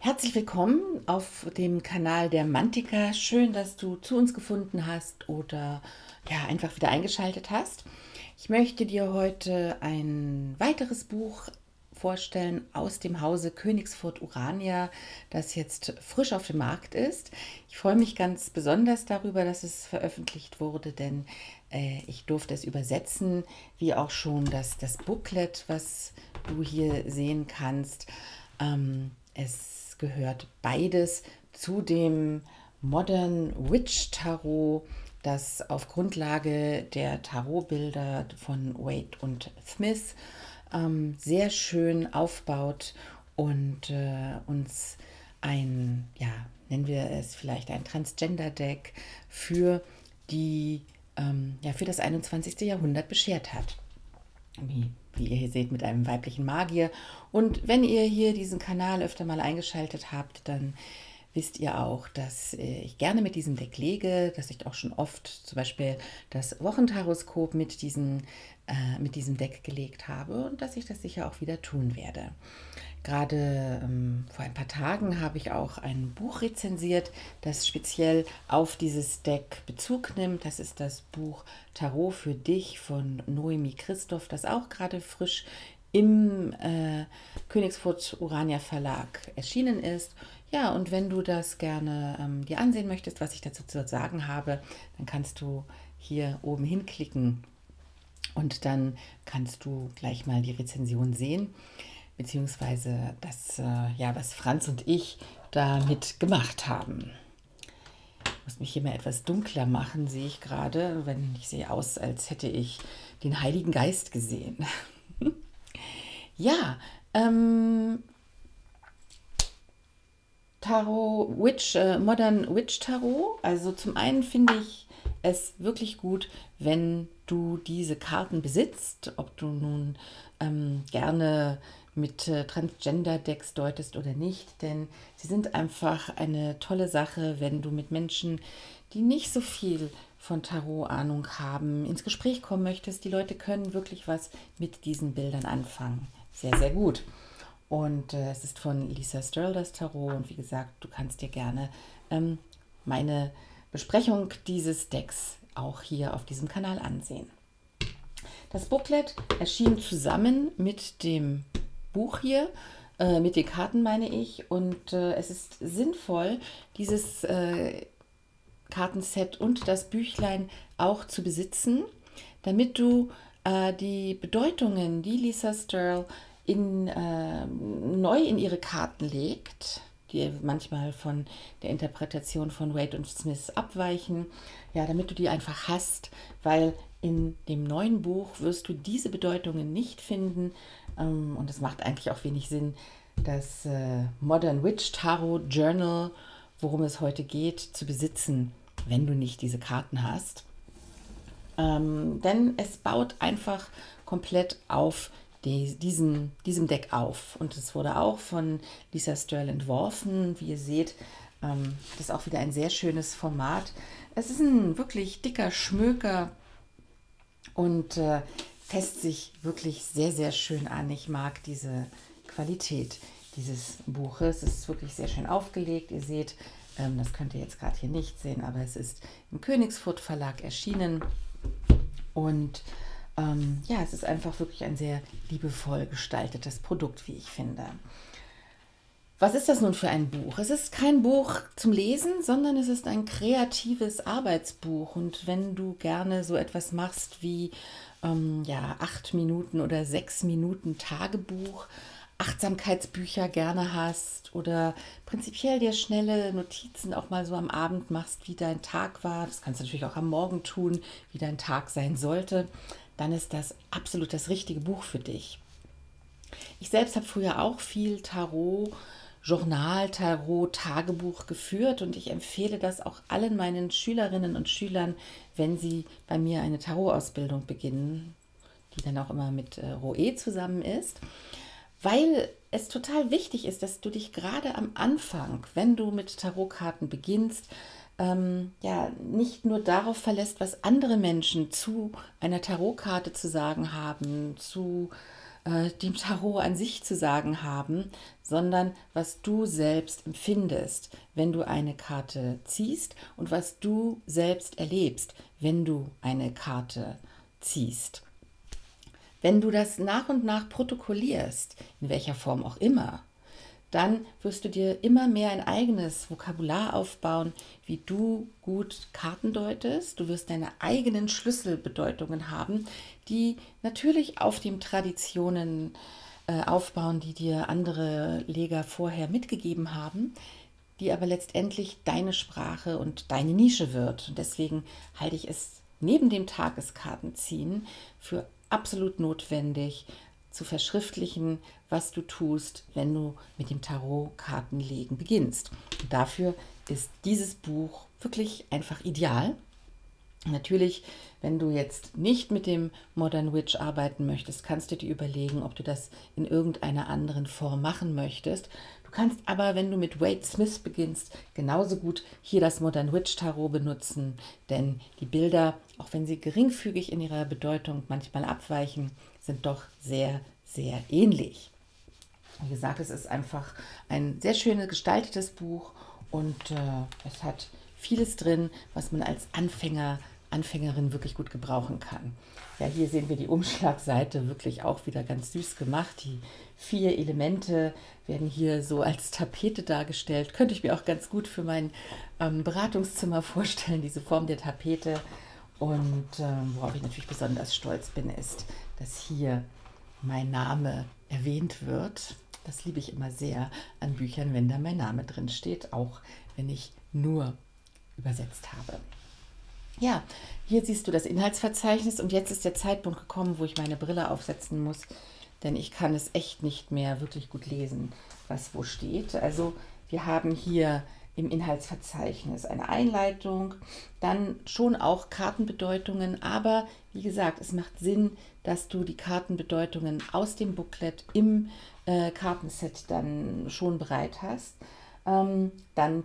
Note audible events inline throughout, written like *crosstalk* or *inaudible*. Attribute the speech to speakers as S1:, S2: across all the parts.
S1: Herzlich willkommen auf dem Kanal der Mantika. Schön, dass du zu uns gefunden hast oder ja, einfach wieder eingeschaltet hast. Ich möchte dir heute ein weiteres Buch vorstellen aus dem Hause Königsfurt Urania, das jetzt frisch auf dem Markt ist. Ich freue mich ganz besonders darüber, dass es veröffentlicht wurde, denn äh, ich durfte es übersetzen, wie auch schon das, das Booklet, was du hier sehen kannst. Ähm, es gehört beides zu dem Modern Witch Tarot, das auf Grundlage der Tarotbilder von Wade und Smith ähm, sehr schön aufbaut und äh, uns ein, ja, nennen wir es vielleicht ein Transgender-Deck für die, ähm, ja, für das 21. Jahrhundert beschert hat. Wie, wie ihr hier seht, mit einem weiblichen Magier. Und wenn ihr hier diesen Kanal öfter mal eingeschaltet habt, dann wisst ihr auch, dass äh, ich gerne mit diesem Deck lege, dass ich auch schon oft zum Beispiel das Wochentaroskop mit, diesen, äh, mit diesem Deck gelegt habe und dass ich das sicher auch wieder tun werde. Gerade ähm, vor ein paar Tagen habe ich auch ein Buch rezensiert, das speziell auf dieses Deck Bezug nimmt. Das ist das Buch Tarot für dich von Noemi Christoph, das auch gerade frisch im äh, Königsfurt Urania Verlag erschienen ist. Ja, und wenn du das gerne ähm, dir ansehen möchtest, was ich dazu zu sagen habe, dann kannst du hier oben hinklicken und dann kannst du gleich mal die Rezension sehen, beziehungsweise das, äh, ja, was Franz und ich damit gemacht haben. Ich muss mich hier mal etwas dunkler machen, sehe ich gerade, wenn ich sehe aus, als hätte ich den Heiligen Geist gesehen. *laughs* ja, ähm, Tarot, Witch, äh, Modern Witch Tarot. Also zum einen finde ich es wirklich gut, wenn du diese Karten besitzt, ob du nun ähm, gerne mit äh, Transgender-Decks deutest oder nicht, denn sie sind einfach eine tolle Sache, wenn du mit Menschen, die nicht so viel von Tarot-Ahnung haben, ins Gespräch kommen möchtest. Die Leute können wirklich was mit diesen Bildern anfangen. Sehr, sehr gut. Und äh, es ist von Lisa Sterl das Tarot. Und wie gesagt, du kannst dir gerne ähm, meine Besprechung dieses Decks auch hier auf diesem Kanal ansehen. Das Booklet erschien zusammen mit dem Buch hier, äh, mit den Karten meine ich. Und äh, es ist sinnvoll, dieses äh, Kartenset und das Büchlein auch zu besitzen, damit du äh, die Bedeutungen, die Lisa Sterl in, äh, neu in ihre Karten legt, die manchmal von der Interpretation von Wade und Smith abweichen, ja, damit du die einfach hast, weil in dem neuen Buch wirst du diese Bedeutungen nicht finden ähm, und es macht eigentlich auch wenig Sinn, das äh, Modern Witch Tarot Journal, worum es heute geht, zu besitzen, wenn du nicht diese Karten hast. Ähm, denn es baut einfach komplett auf die, diesen, diesem Deck auf. Und es wurde auch von Lisa Sterl entworfen. Wie ihr seht, ähm, das ist auch wieder ein sehr schönes Format. Es ist ein wirklich dicker Schmöker und äh, fässt sich wirklich sehr, sehr schön an. Ich mag diese Qualität dieses Buches. Es ist wirklich sehr schön aufgelegt. Ihr seht, ähm, das könnt ihr jetzt gerade hier nicht sehen, aber es ist im Königsfurt Verlag erschienen. Und ähm, ja, es ist einfach wirklich ein sehr liebevoll gestaltetes Produkt, wie ich finde. Was ist das nun für ein Buch? Es ist kein Buch zum Lesen, sondern es ist ein kreatives Arbeitsbuch. Und wenn du gerne so etwas machst wie ähm, ja, acht Minuten oder sechs Minuten Tagebuch, Achtsamkeitsbücher gerne hast oder prinzipiell dir schnelle Notizen auch mal so am Abend machst, wie dein Tag war, das kannst du natürlich auch am Morgen tun, wie dein Tag sein sollte, dann ist das absolut das richtige Buch für dich. Ich selbst habe früher auch viel Tarot, Journal, Tarot, Tagebuch geführt und ich empfehle das auch allen meinen Schülerinnen und Schülern, wenn sie bei mir eine Tarot-Ausbildung beginnen, die dann auch immer mit äh, Roe zusammen ist, weil es total wichtig ist, dass du dich gerade am Anfang, wenn du mit Tarotkarten beginnst, ähm, ja, nicht nur darauf verlässt, was andere Menschen zu einer Tarotkarte zu sagen haben, zu äh, dem Tarot an sich zu sagen haben, sondern was du selbst empfindest, wenn du eine Karte ziehst und was du selbst erlebst, wenn du eine Karte ziehst. Wenn du das nach und nach protokollierst, in welcher Form auch immer, dann wirst du dir immer mehr ein eigenes Vokabular aufbauen, wie du gut Karten deutest. Du wirst deine eigenen Schlüsselbedeutungen haben, die natürlich auf den Traditionen äh, aufbauen, die dir andere Leger vorher mitgegeben haben, die aber letztendlich deine Sprache und deine Nische wird. Und deswegen halte ich es neben dem Tageskartenziehen für absolut notwendig, zu verschriftlichen, was du tust, wenn du mit dem Tarot-Kartenlegen beginnst. Und dafür ist dieses Buch wirklich einfach ideal. Natürlich, wenn du jetzt nicht mit dem Modern Witch arbeiten möchtest, kannst du dir überlegen, ob du das in irgendeiner anderen Form machen möchtest. Du kannst aber, wenn du mit Wade Smith beginnst, genauso gut hier das Modern Witch Tarot benutzen, denn die Bilder, auch wenn sie geringfügig in ihrer Bedeutung manchmal abweichen, sind doch sehr, sehr ähnlich. Wie gesagt, es ist einfach ein sehr schön gestaltetes Buch und äh, es hat vieles drin, was man als Anfänger, Anfängerin wirklich gut gebrauchen kann. Ja, hier sehen wir die Umschlagseite wirklich auch wieder ganz süß gemacht. Die vier Elemente werden hier so als Tapete dargestellt. Könnte ich mir auch ganz gut für mein ähm, Beratungszimmer vorstellen, diese Form der Tapete. Und ähm, worauf ich natürlich besonders stolz bin, ist, dass hier mein Name erwähnt wird. Das liebe ich immer sehr an Büchern, wenn da mein Name drin steht, auch wenn ich nur übersetzt habe. Ja, hier siehst du das Inhaltsverzeichnis und jetzt ist der Zeitpunkt gekommen, wo ich meine Brille aufsetzen muss, denn ich kann es echt nicht mehr wirklich gut lesen, was wo steht. Also wir haben hier im Inhaltsverzeichnis eine Einleitung, dann schon auch Kartenbedeutungen, aber wie gesagt, es macht Sinn, dass du die Kartenbedeutungen aus dem Booklet im äh, Kartenset dann schon bereit hast. Ähm, dann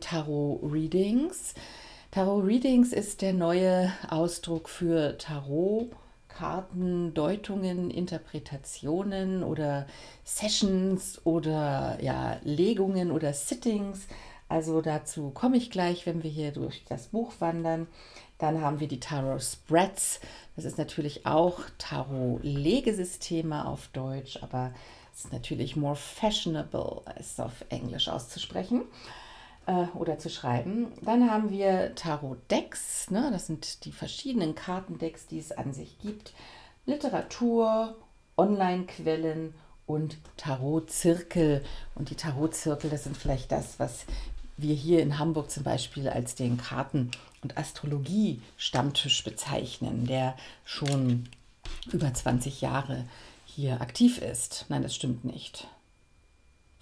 S1: Tarot-Readings. Tarot-Readings ist der neue Ausdruck für Tarot. Karten, Deutungen, Interpretationen oder Sessions oder ja, Legungen oder Sittings. Also dazu komme ich gleich, wenn wir hier durch das Buch wandern. Dann haben wir die Tarot Spreads. Das ist natürlich auch Tarot-Legesysteme auf Deutsch, aber es ist natürlich more fashionable, es auf Englisch auszusprechen äh, oder zu schreiben. Dann haben wir Tarot-Decks. Ne? Das sind die verschiedenen Kartendecks, die es an sich gibt. Literatur, Online-Quellen und Tarot-Zirkel. Und die Tarot-Zirkel, das sind vielleicht das, was wir hier in Hamburg zum Beispiel als den Karten- und Astrologie-Stammtisch bezeichnen, der schon über 20 Jahre hier aktiv ist. Nein, das stimmt nicht.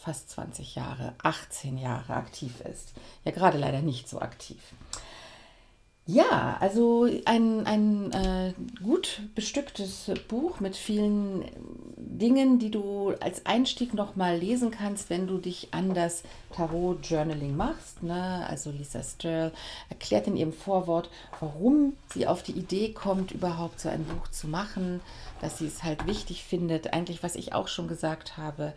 S1: Fast 20 Jahre, 18 Jahre aktiv ist. Ja, gerade leider nicht so aktiv. Ja, also ein, ein äh, gut bestücktes Buch mit vielen Dingen, die du als Einstieg nochmal lesen kannst, wenn du dich an das Tarot-Journaling machst. Ne? Also Lisa Sterl erklärt in ihrem Vorwort, warum sie auf die Idee kommt, überhaupt so ein Buch zu machen, dass sie es halt wichtig findet, eigentlich was ich auch schon gesagt habe,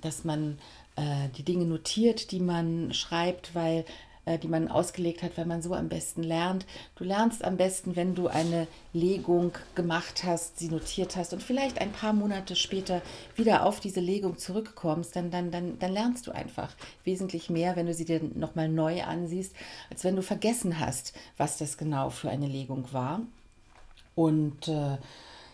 S1: dass man äh, die Dinge notiert, die man schreibt, weil äh, die man ausgelegt hat, weil man so am besten lernt. Du lernst am besten, wenn du eine Legung gemacht hast, sie notiert hast und vielleicht ein paar Monate später wieder auf diese Legung zurückkommst, dann, dann, dann, dann lernst du einfach wesentlich mehr, wenn du sie dir nochmal neu ansiehst, als wenn du vergessen hast, was das genau für eine Legung war. Und äh,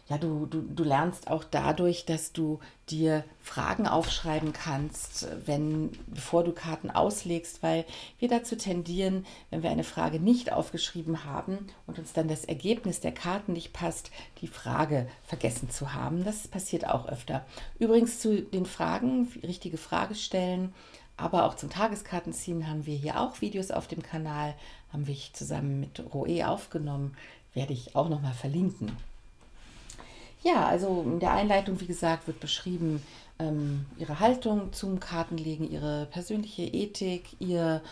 S1: ja, du, du, du lernst auch dadurch, dass du dir Fragen aufschreiben kannst, wenn, bevor du Karten auslegst, weil wir dazu tendieren, wenn wir eine Frage nicht aufgeschrieben haben und uns dann das Ergebnis der Karten nicht passt, die Frage vergessen zu haben. Das passiert auch öfter. Übrigens zu den Fragen, richtige Frage stellen, aber auch zum Tageskartenziehen haben wir hier auch Videos auf dem Kanal, haben wir zusammen mit Roe aufgenommen, werde ich auch nochmal verlinken. Ja, also in der Einleitung, wie gesagt, wird beschrieben ähm, ihre Haltung zum Kartenlegen, ihre persönliche Ethik, ihr,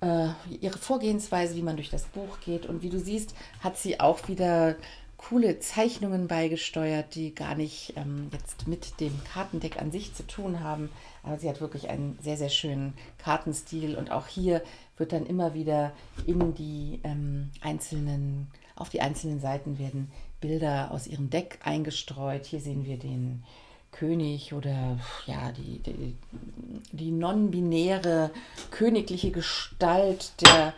S1: äh, ihre Vorgehensweise, wie man durch das Buch geht. Und wie du siehst, hat sie auch wieder coole Zeichnungen beigesteuert, die gar nicht ähm, jetzt mit dem Kartendeck an sich zu tun haben. Aber sie hat wirklich einen sehr, sehr schönen Kartenstil. Und auch hier wird dann immer wieder in die ähm, einzelnen, auf die einzelnen Seiten werden Bilder aus ihrem Deck eingestreut. Hier sehen wir den König oder ja, die, die, die non-binäre königliche Gestalt der,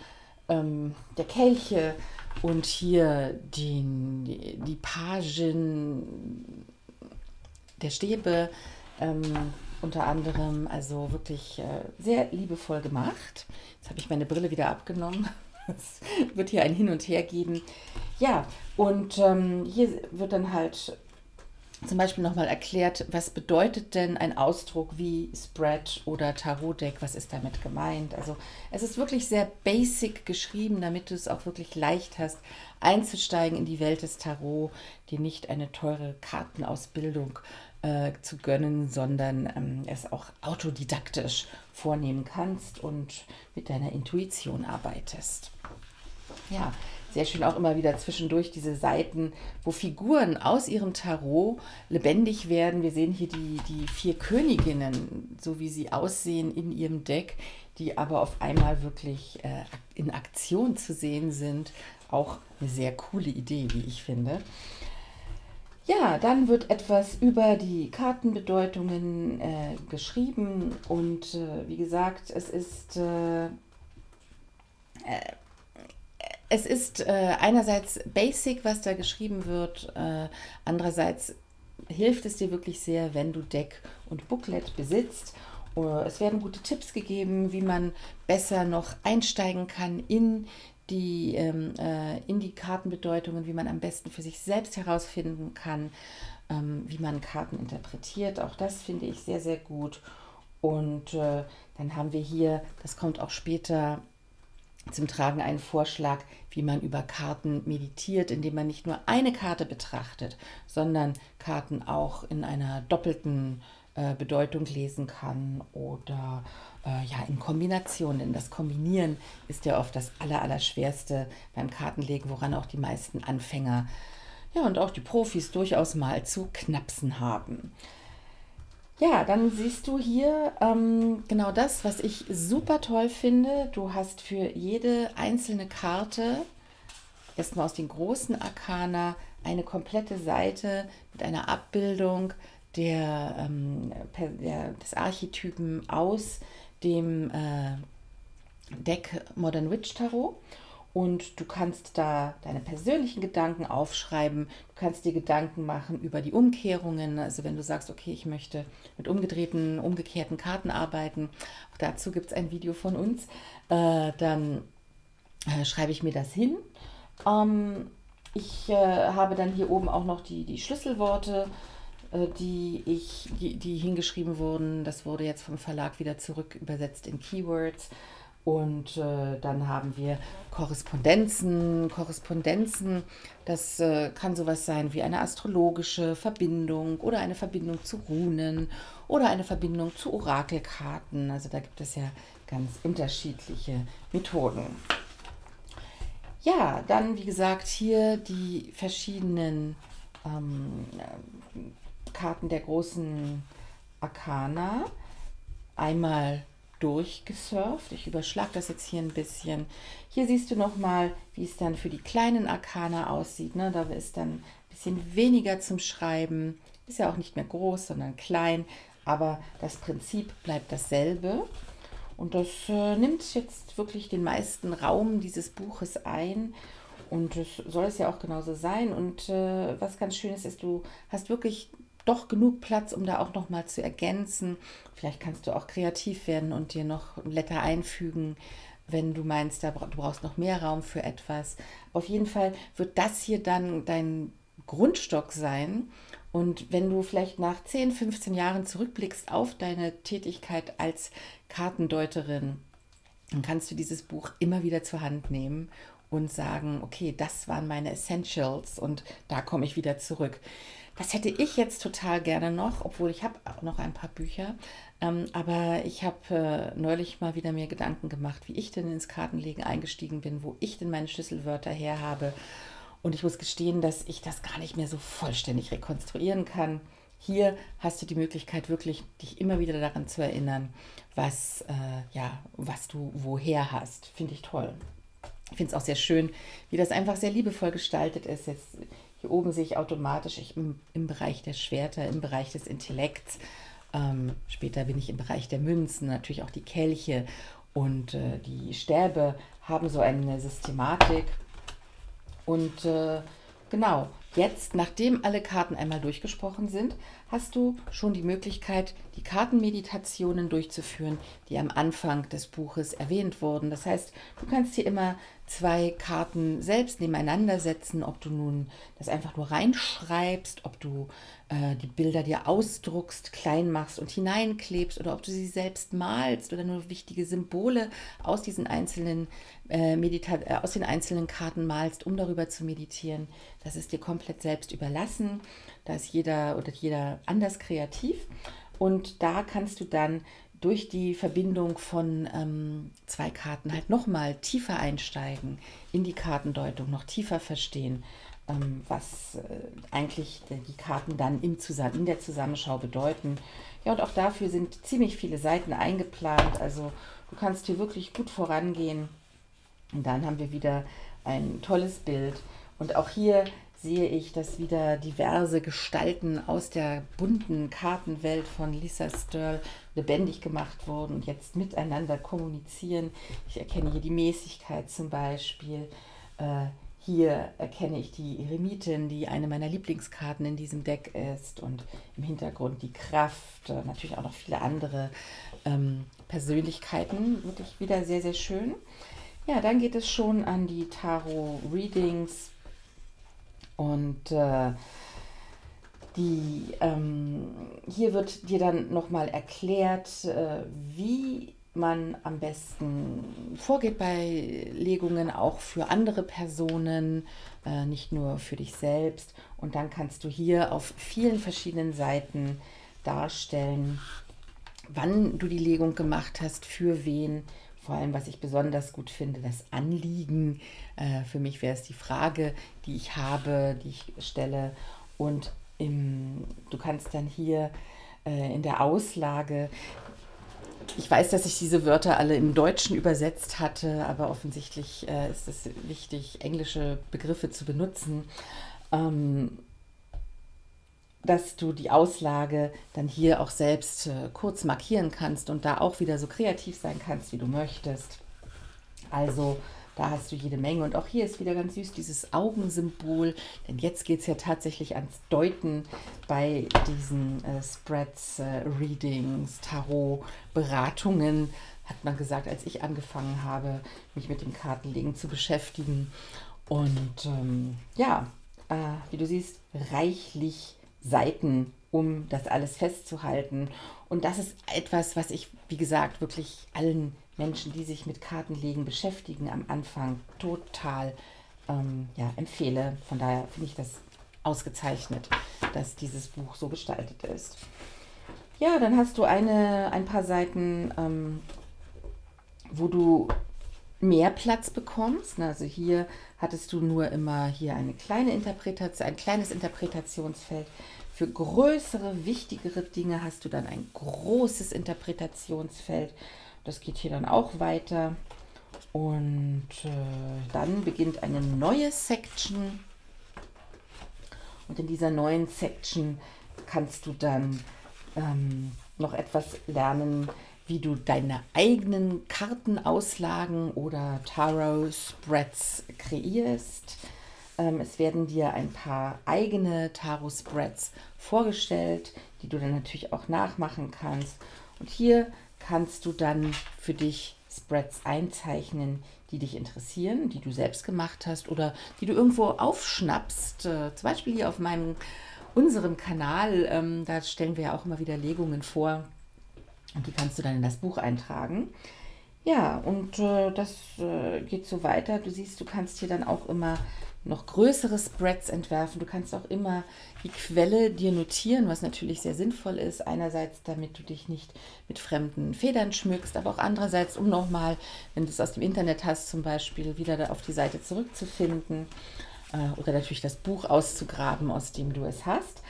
S1: ähm, der Kelche und hier den, die Pagin der Stäbe ähm, unter anderem. Also wirklich äh, sehr liebevoll gemacht. Jetzt habe ich meine Brille wieder abgenommen. Es wird hier ein Hin und Her geben. Ja, und ähm, hier wird dann halt zum Beispiel nochmal erklärt, was bedeutet denn ein Ausdruck wie Spread oder Tarot-Deck, was ist damit gemeint. Also es ist wirklich sehr basic geschrieben, damit du es auch wirklich leicht hast, einzusteigen in die Welt des Tarot, dir nicht eine teure Kartenausbildung äh, zu gönnen, sondern ähm, es auch autodidaktisch vornehmen kannst und mit deiner Intuition arbeitest. Ja, sehr schön auch immer wieder zwischendurch diese Seiten, wo Figuren aus ihrem Tarot lebendig werden. Wir sehen hier die, die vier Königinnen, so wie sie aussehen in ihrem Deck, die aber auf einmal wirklich äh, in Aktion zu sehen sind. Auch eine sehr coole Idee, wie ich finde. Ja, dann wird etwas über die Kartenbedeutungen äh, geschrieben und äh, wie gesagt, es ist äh, äh es ist äh, einerseits basic, was da geschrieben wird, äh, andererseits hilft es dir wirklich sehr, wenn du Deck und Booklet besitzt. Uh, es werden gute Tipps gegeben, wie man besser noch einsteigen kann in die, ähm, äh, in die Kartenbedeutungen, wie man am besten für sich selbst herausfinden kann, ähm, wie man Karten interpretiert. Auch das finde ich sehr, sehr gut. Und äh, dann haben wir hier, das kommt auch später zum Tragen einen Vorschlag, wie man über Karten meditiert, indem man nicht nur eine Karte betrachtet, sondern Karten auch in einer doppelten äh, Bedeutung lesen kann oder äh, ja in Kombination. Denn das Kombinieren ist ja oft das Allerallerschwerste beim Kartenlegen, woran auch die meisten Anfänger ja und auch die Profis durchaus mal zu knapsen haben. Ja, dann siehst du hier ähm, genau das, was ich super toll finde. Du hast für jede einzelne Karte, erstmal aus den großen Arkana, eine komplette Seite mit einer Abbildung der, ähm, der des Archetypen aus dem äh, Deck Modern Witch Tarot und du kannst da deine persönlichen Gedanken aufschreiben. Du kannst dir Gedanken machen über die Umkehrungen. Also wenn du sagst, okay, ich möchte mit umgedrehten, umgekehrten Karten arbeiten, auch dazu gibt es ein Video von uns, äh, dann äh, schreibe ich mir das hin. Ähm, ich äh, habe dann hier oben auch noch die, die Schlüsselworte, äh, die, ich, die, die hingeschrieben wurden. Das wurde jetzt vom Verlag wieder zurück übersetzt in Keywords. Und äh, dann haben wir Korrespondenzen. Korrespondenzen, das äh, kann sowas sein wie eine astrologische Verbindung oder eine Verbindung zu Runen oder eine Verbindung zu Orakelkarten. Also da gibt es ja ganz unterschiedliche Methoden. Ja, dann wie gesagt hier die verschiedenen ähm, Karten der großen Arkana. Einmal durchgesurft. Ich überschlage das jetzt hier ein bisschen. Hier siehst du nochmal, wie es dann für die kleinen Arkana aussieht. Ne? Da ist dann ein bisschen weniger zum Schreiben. Ist ja auch nicht mehr groß, sondern klein. Aber das Prinzip bleibt dasselbe. Und das äh, nimmt jetzt wirklich den meisten Raum dieses Buches ein. Und das soll es ja auch genauso sein. Und äh, was ganz schön ist, ist, du hast wirklich doch genug Platz, um da auch noch mal zu ergänzen. Vielleicht kannst du auch kreativ werden und dir noch Letter einfügen, wenn du meinst, da, du brauchst noch mehr Raum für etwas. Auf jeden Fall wird das hier dann dein Grundstock sein. Und wenn du vielleicht nach 10, 15 Jahren zurückblickst auf deine Tätigkeit als Kartendeuterin, dann kannst du dieses Buch immer wieder zur Hand nehmen und sagen, okay, das waren meine Essentials und da komme ich wieder zurück. Das hätte ich jetzt total gerne noch, obwohl ich habe auch noch ein paar Bücher. Ähm, aber ich habe äh, neulich mal wieder mir Gedanken gemacht, wie ich denn ins Kartenlegen eingestiegen bin, wo ich denn meine Schlüsselwörter her habe. Und ich muss gestehen, dass ich das gar nicht mehr so vollständig rekonstruieren kann. Hier hast du die Möglichkeit, wirklich dich immer wieder daran zu erinnern, was, äh, ja, was du woher hast. Finde ich toll. Ich finde es auch sehr schön, wie das einfach sehr liebevoll gestaltet ist. Jetzt hier oben sehe ich automatisch ich im, im Bereich der Schwerter, im Bereich des Intellekts. Ähm, später bin ich im Bereich der Münzen, natürlich auch die Kelche und äh, die Stäbe haben so eine Systematik. Und äh, genau, Jetzt, nachdem alle Karten einmal durchgesprochen sind, hast du schon die Möglichkeit, die Kartenmeditationen durchzuführen, die am Anfang des Buches erwähnt wurden. Das heißt, du kannst hier immer zwei Karten selbst nebeneinander setzen, ob du nun das einfach nur reinschreibst, ob du äh, die Bilder dir ausdruckst, klein machst und hineinklebst oder ob du sie selbst malst oder nur wichtige Symbole aus diesen einzelnen äh, Medita äh, aus den einzelnen Karten malst, um darüber zu meditieren. Das ist dir komplett selbst überlassen. Da ist jeder oder jeder anders kreativ. Und da kannst du dann durch die Verbindung von ähm, zwei Karten halt nochmal tiefer einsteigen in die Kartendeutung, noch tiefer verstehen, ähm, was äh, eigentlich die Karten dann im Zusammen in der Zusammenschau bedeuten. Ja, und auch dafür sind ziemlich viele Seiten eingeplant. Also du kannst hier wirklich gut vorangehen. Und dann haben wir wieder ein tolles Bild. Und auch hier sehe ich, dass wieder diverse Gestalten aus der bunten Kartenwelt von Lisa Stirl lebendig gemacht wurden und jetzt miteinander kommunizieren. Ich erkenne hier die Mäßigkeit zum Beispiel. Äh, hier erkenne ich die Eremitin, die eine meiner Lieblingskarten in diesem Deck ist. Und im Hintergrund die Kraft, äh, natürlich auch noch viele andere ähm, Persönlichkeiten. Wirklich wieder sehr, sehr schön. Ja, dann geht es schon an die Tarot-Readings und äh, die, ähm, hier wird dir dann nochmal erklärt, äh, wie man am besten vorgeht bei Legungen, auch für andere Personen, äh, nicht nur für dich selbst. Und dann kannst du hier auf vielen verschiedenen Seiten darstellen, wann du die Legung gemacht hast, für wen, vor allem, was ich besonders gut finde, das Anliegen. Äh, für mich wäre es die Frage, die ich habe, die ich stelle. Und im, du kannst dann hier äh, in der Auslage, ich weiß, dass ich diese Wörter alle im Deutschen übersetzt hatte, aber offensichtlich äh, ist es wichtig, englische Begriffe zu benutzen. Ähm, dass du die Auslage dann hier auch selbst äh, kurz markieren kannst und da auch wieder so kreativ sein kannst, wie du möchtest. Also da hast du jede Menge. Und auch hier ist wieder ganz süß dieses Augensymbol, denn jetzt geht es ja tatsächlich ans Deuten bei diesen äh, Spreads, äh, Readings, Tarot, hat man gesagt, als ich angefangen habe, mich mit dem Kartenlegen zu beschäftigen. Und ähm, ja, äh, wie du siehst, reichlich Seiten, um das alles festzuhalten. Und das ist etwas, was ich, wie gesagt, wirklich allen Menschen, die sich mit Kartenlegen beschäftigen, am Anfang total ähm, ja, empfehle. Von daher finde ich das ausgezeichnet, dass dieses Buch so gestaltet ist. Ja, dann hast du eine, ein paar Seiten, ähm, wo du mehr Platz bekommst. Also hier hattest du nur immer hier eine kleine Interpretation, ein kleines Interpretationsfeld. Für größere, wichtigere Dinge hast du dann ein großes Interpretationsfeld. Das geht hier dann auch weiter. Und äh, dann beginnt eine neue Section. Und in dieser neuen Section kannst du dann ähm, noch etwas lernen, wie du deine eigenen Kartenauslagen oder Tarot-Spreads kreierst. Ähm, es werden dir ein paar eigene Tarot-Spreads vorgestellt, die du dann natürlich auch nachmachen kannst. Und hier kannst du dann für dich Spreads einzeichnen, die dich interessieren, die du selbst gemacht hast oder die du irgendwo aufschnappst. Äh, zum Beispiel hier auf meinem unserem Kanal, ähm, da stellen wir ja auch immer wieder Legungen vor und die kannst du dann in das Buch eintragen. Ja, und äh, das äh, geht so weiter. Du siehst, du kannst hier dann auch immer noch größere Spreads entwerfen. Du kannst auch immer die Quelle dir notieren, was natürlich sehr sinnvoll ist. Einerseits, damit du dich nicht mit fremden Federn schmückst, aber auch andererseits, um nochmal, wenn du es aus dem Internet hast, zum Beispiel wieder auf die Seite zurückzufinden. äh, oder natürlich das Buch auszugraben, aus dem du es hast.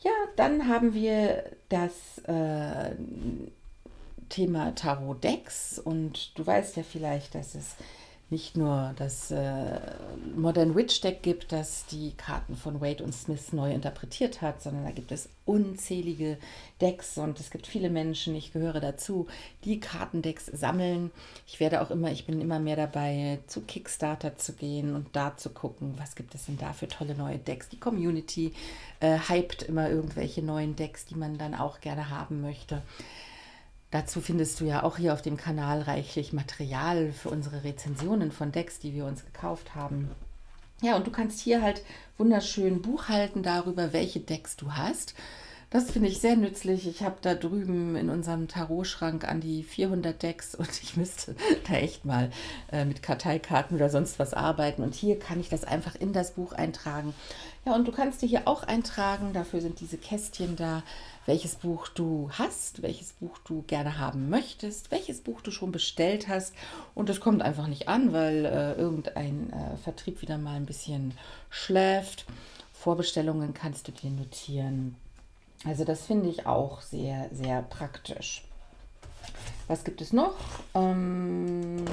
S1: Ja, dann haben wir das äh, Thema Tarot Decks und du weißt ja vielleicht, dass es nicht nur das äh, Modern Witch Deck gibt, das die Karten von Wade und Smith neu interpretiert hat, sondern da gibt es unzählige Decks und es gibt viele Menschen, ich gehöre dazu, die Kartendecks sammeln. Ich werde auch immer, ich bin immer mehr dabei, zu Kickstarter zu gehen und da zu gucken, was gibt es denn da für tolle neue Decks. Die Community äh, hypt immer irgendwelche neuen Decks, die man dann auch gerne haben möchte. Dazu findest du ja auch hier auf dem Kanal reichlich Material für unsere Rezensionen von Decks, die wir uns gekauft haben. Ja, und du kannst hier halt wunderschön buchhalten darüber, welche Decks du hast. Das finde ich sehr nützlich. Ich habe da drüben in unserem Tarotschrank an die 400 Decks und ich müsste *laughs* da echt mal äh, mit Karteikarten oder sonst was arbeiten. Und hier kann ich das einfach in das Buch eintragen. Ja, und du kannst dir hier auch eintragen, dafür sind diese Kästchen da, welches Buch du hast, welches Buch du gerne haben möchtest, welches Buch du schon bestellt hast. Und das kommt einfach nicht an, weil äh, irgendein äh, Vertrieb wieder mal ein bisschen schläft. Vorbestellungen kannst du dir notieren. Also das finde ich auch sehr, sehr praktisch. Was gibt es noch? Ähm,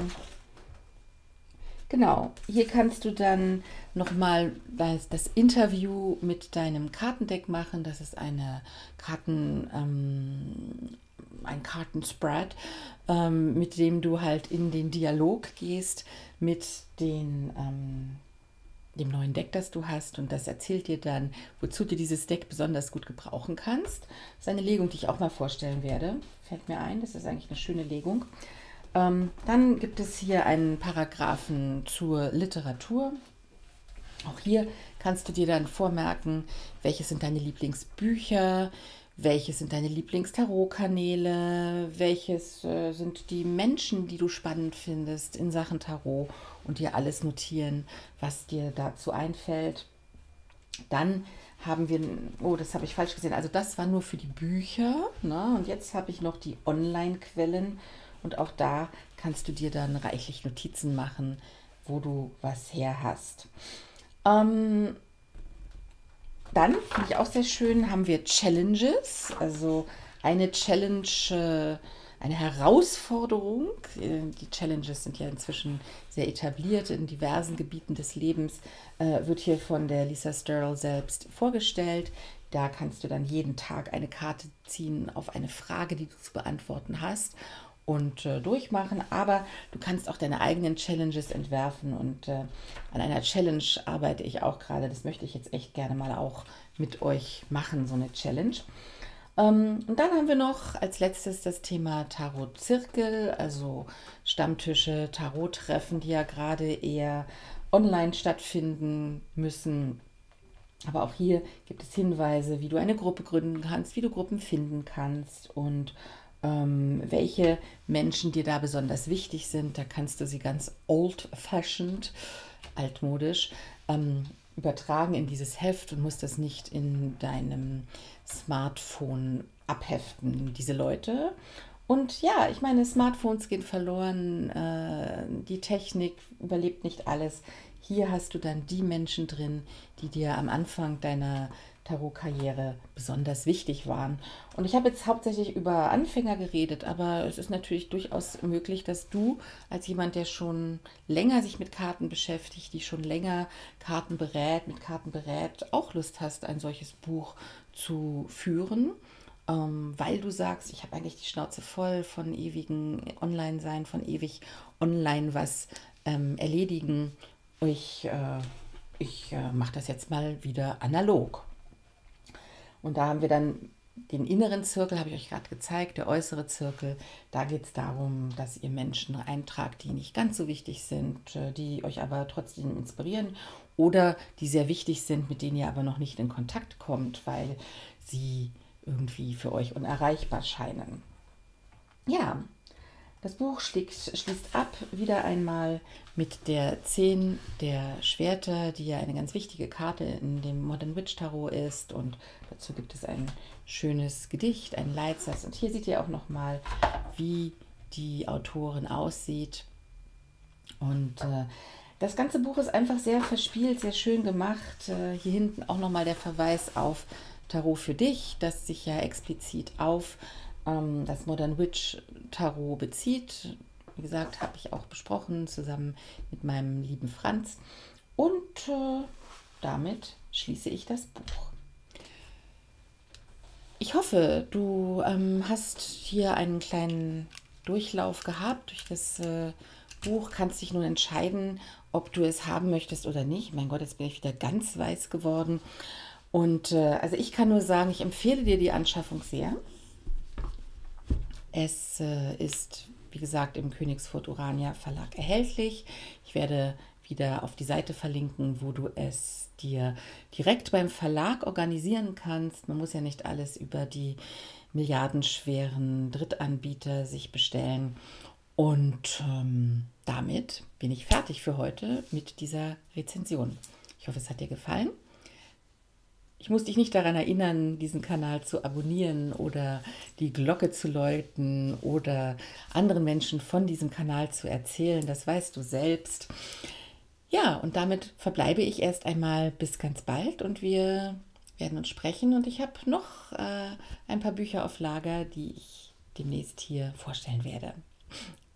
S1: genau, hier kannst du dann nochmal das, das Interview mit deinem Kartendeck machen. Das ist eine Karten, ähm, ein Kartenspread, ähm, mit dem du halt in den Dialog gehst mit den ähm, dem neuen Deck, das du hast. Und das erzählt dir dann, wozu du dieses Deck besonders gut gebrauchen kannst. Das ist eine Legung, die ich auch mal vorstellen werde. Fällt mir ein, das ist eigentlich eine schöne Legung. Ähm, dann gibt es hier einen Paragraphen zur Literatur. Auch hier kannst du dir dann vormerken, welche sind deine Lieblingsbücher, welche sind deine Lieblingstarot-Kanäle, welches äh, sind die Menschen, die du spannend findest in Sachen Tarot und dir alles notieren, was dir dazu einfällt. Dann haben wir, oh, das habe ich falsch gesehen, also das war nur für die Bücher. Ne? Und jetzt habe ich noch die Online-Quellen und auch da kannst du dir dann reichlich Notizen machen, wo du was her hast. Ähm, dann, finde ich auch sehr schön, haben wir Challenges. Also eine Challenge, äh, eine Herausforderung. Äh, die Challenges sind ja inzwischen sehr etabliert in diversen Gebieten des Lebens. Äh, wird hier von der Lisa Sterl selbst vorgestellt. Da kannst du dann jeden Tag eine Karte ziehen auf eine Frage, die du zu beantworten hast und äh, durchmachen. Aber du kannst auch deine eigenen Challenges entwerfen und äh, an einer Challenge arbeite ich auch gerade. Das möchte ich jetzt echt gerne mal auch mit euch machen, so eine Challenge. Ähm, und dann haben wir noch als letztes das Thema Tarot-Zirkel, also Stammtische, Tarot-Treffen, die ja gerade eher online stattfinden müssen. Aber auch hier gibt es Hinweise, wie du eine Gruppe gründen kannst, wie du Gruppen finden kannst und ähm, welche Menschen dir da besonders wichtig sind. Da kannst du sie ganz old-fashioned, altmodisch, ähm, übertragen in dieses Heft und musst das nicht in deinem Smartphone abheften, diese Leute. Und ja, ich meine, Smartphones gehen verloren, äh, die Technik überlebt nicht alles. Hier hast du dann die Menschen drin, die dir am Anfang deiner Tarotkarriere besonders wichtig waren. Und ich habe jetzt hauptsächlich über Anfänger geredet, aber es ist natürlich durchaus möglich, dass du als jemand, der schon länger sich mit Karten beschäftigt, die schon länger Karten berät, mit Karten berät, auch Lust hast, ein solches Buch zu führen. Ähm, weil du sagst, ich habe eigentlich die Schnauze voll von ewigen Online-Sein, von ewig online was ähm, erledigen. Ich, äh, ich äh, mache das jetzt mal wieder analog. Und da haben wir dann den inneren Zirkel, habe ich euch gerade gezeigt, der äußere Zirkel. Da geht es darum, dass ihr Menschen eintragt, die nicht ganz so wichtig sind, äh, die euch aber trotzdem inspirieren oder die sehr wichtig sind, mit denen ihr aber noch nicht in Kontakt kommt, weil sie irgendwie für euch unerreichbar scheinen. Ja, das Buch schließt, ab wieder einmal mit der 10 der Schwerter, die ja eine ganz wichtige Karte in dem Modern Witch Tarot ist. Und dazu gibt es ein schönes Gedicht, ein Leitsatz. Und hier seht ihr auch nochmal, wie die Autorin aussieht. Und äh, das ganze Buch ist einfach sehr verspielt, sehr schön gemacht. Äh, hier hinten auch nochmal der Verweis auf Tarot für dich, das sich ja explizit auf ähm, das Modern Witch Tarot bezieht. Wie gesagt, habe ich auch besprochen, zusammen mit meinem lieben Franz. Und äh, damit schließe ich das Buch. Ich hoffe, du ähm, hast hier einen kleinen Durchlauf gehabt durch das äh, Buch, kannst dich nun entscheiden, ob du es haben möchtest oder nicht. Mein Gott, jetzt bin ich wieder ganz weiß geworden. Und äh, also ich kann nur sagen, ich empfehle dir die Anschaffung sehr. Es äh, ist, wie gesagt, im Königsfurt Urania Verlag erhältlich. Ich werde wieder auf die Seite verlinken, wo du es dir direkt beim Verlag organisieren kannst. Man muss ja nicht alles über die milliardenschweren Drittanbieter sich bestellen. Und ähm, damit bin ich fertig für heute mit dieser Rezension. Ich hoffe, es hat dir gefallen. Ich muss dich nicht daran erinnern, diesen Kanal zu abonnieren oder die Glocke zu läuten oder anderen Menschen von diesem Kanal zu erzählen. Das weißt du selbst. Ja, und damit verbleibe ich erst einmal bis ganz bald und wir werden uns sprechen. Und ich habe noch äh, ein paar Bücher auf Lager, die ich demnächst hier vorstellen werde.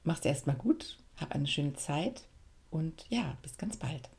S1: Mach's erstmal gut, hab eine schöne Zeit und ja, bis ganz bald.